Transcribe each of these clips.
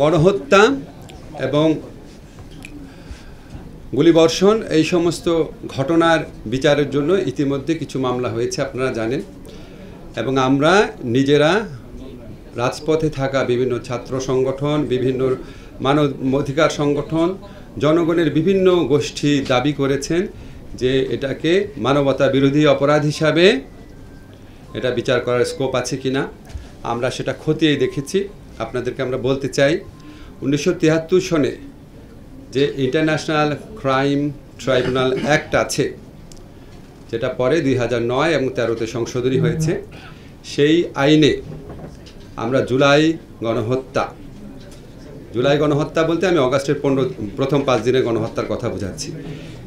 গণহত্যা এবং গুলিবর্ষণ, এই সমস্ত ঘটনার বিচারের জন্য ইতিমধ্যে কিছু মামলা হয়েছে, আপনারা জানেন। এবং আমরা নিজেরা রাজপথে থাকা বিভিন্ন ছাত্র সংগঠন, বিভিন্ন মানব অধিকার সংগঠন, জনগণের বিভিন্ন গোষ্ঠী দাবি করেছেন যে এটাকে মানবতা বিরোধী অপরাধ হিসাবে এটা বিচার করার স্কোপ আছে কি না আমরা সেটা খতিয়ে দেখেছি। আপনাদেরকে আমরা বলতে চাই, উনিশশো তিয়াত্তর সনে যে ইন্টারন্যাশনাল ক্রাইম ট্রাইব্যুনাল অ্যাক্ট আছে, যেটা পরে দুই হাজার নয় এবং তেরোতে সংশোধনী হয়েছে, সেই আইনে আমরা জুলাই গণহত্যা জুলাই গণহত্যা বলতে আমি অগাস্টের পনেরো, প্রথম পাঁচ দিনের গণহত্যার কথা বোঝাচ্ছি।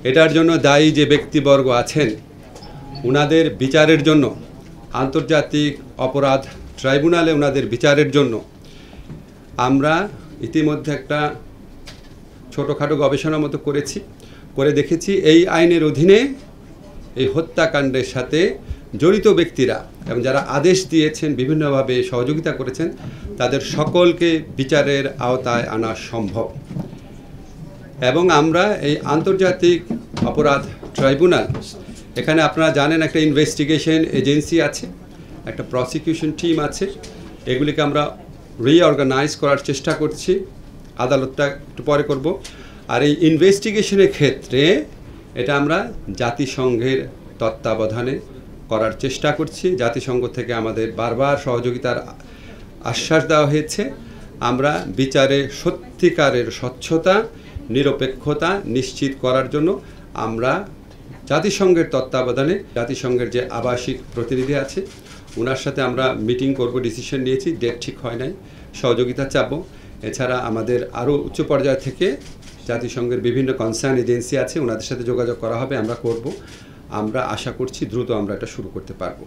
এটার জন্য দায়ী যে ব্যক্তিবর্গ আছেন, উনাদের বিচারের জন্য, আন্তর্জাতিক অপরাধ ট্রাইব্যুনালে ওনাদের বিচারের জন্য আমরা ইতিমধ্যে একটা ছোটোখাটো গবেষণার মতো করেছি, করে দেখেছি এই আইনের অধীনে এই হত্যাকাণ্ডের সাথে জড়িত ব্যক্তিরা এবং যারা আদেশ দিয়েছেন, বিভিন্নভাবে সহযোগিতা করেছেন, তাদের সকলকে বিচারের আওতায় আনা সম্ভব। এবং আমরা এই আন্তর্জাতিক অপরাধ ট্রাইব্যুনাল, এখানে আপনারা জানেন একটা ইনভেস্টিগেশন এজেন্সি আছে, একটা প্রসিকিউশন টিম আছে, এগুলিকে আমরা রিঅর্গানাইজ করার চেষ্টা করছি। আদালতটা একটু পরে করব। আর এই ইনভেস্টিগেশনের ক্ষেত্রে এটা আমরা জাতিসংঘের তত্ত্বাবধানে করার চেষ্টা করছি। জাতিসংঘ থেকে আমাদের বারবার সহযোগিতার আশ্বাস দেওয়া হয়েছে। আমরা বিচারে সত্যিকারের স্বচ্ছতা, নিরপেক্ষতা নিশ্চিত করার জন্য আমরা জাতিসংঘের তত্ত্বাবধানে, জাতিসংঘের যে আবাসিক প্রতিনিধি আছে ওনার সাথে আমরা মিটিং করব, ডিসিশন নিয়েছি, ডেট ঠিক হয় নাই, সহযোগিতা চাপব এছাড়া আমাদের আরও উচ্চ পর্যায় থেকে জাতিসংঘের বিভিন্ন কনসার্ন এজেন্সি আছে ওনাদের সাথে যোগাযোগ করা হবে, আমরা করব। আমরা আশা করছি দ্রুত আমরা এটা শুরু করতে পারব।